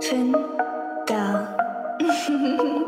春到，